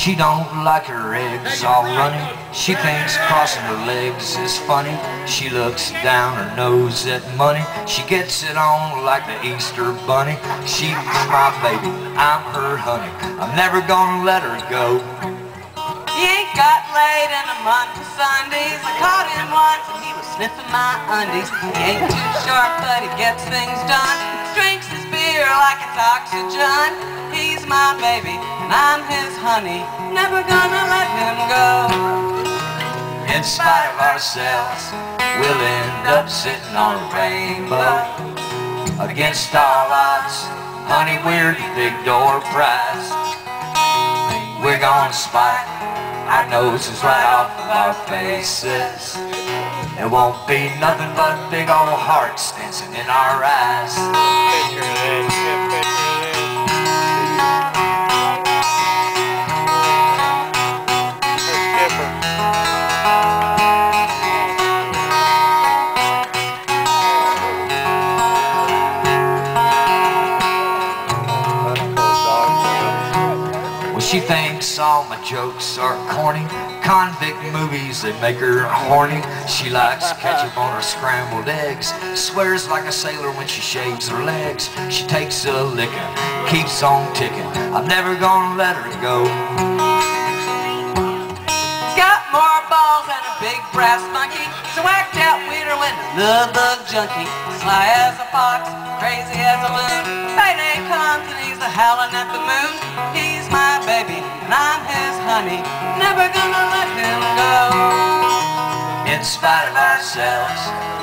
She don't like her eggs all runny. She thinks crossing her legs is funny. She looks down her nose at money. She gets it on like the Easter bunny. She's my baby, I'm her honey. I'm never gonna let her go. He ain't got laid in a month of Sundays. I caught him once and he was sniffing my undies. He ain't too sharp, but he gets things done. Drinks his beer like it's oxygen. My baby and I'm his honey. Never gonna let him go. In spite of ourselves, we'll end up sitting on a rainbow. Against all odds, honey, we're the big door prize. We're gonna spike our noses right off of our faces. It won't be nothing but big old hearts dancing in our eyes. She thinks all my jokes are corny. Convict movies, they make her horny. She likes ketchup on her scrambled eggs. Swears like a sailor when she shaves her legs. She takes a licking, keeps on ticking. I'm never gonna let her go. Got more balls than a big brass monkey. He's a whacked out weeder when the bug junkie. Sly as a fox, crazy as a loon. Payday comes and he's a howling at the moon. My baby and I'm his honey. Never gonna let him go. In spite of ourselves,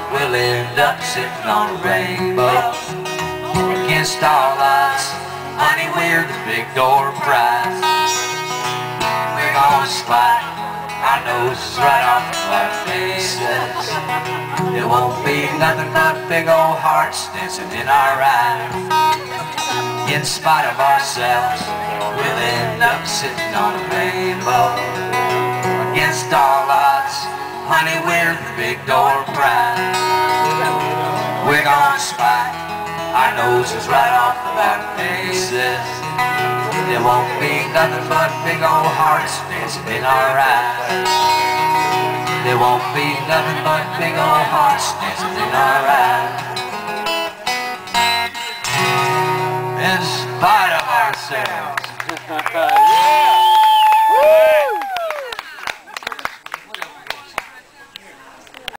we'll end up sitting on a rainbow. Against all odds, honey, we're the big door prize. We're gonna spike our noses right off of our faces. It won't be nothing but big old hearts dancing in our eyes. In spite of ourselves, we'll end up sitting on a rainbow. Against all odds, honey, we're the big door prize. We're gonna spike our noses right off of our faces. There won't be nothing but big old hearts dancing in our eyes. There won't be nothing but big old hearts dancing in our eyes. In spite of ourselves.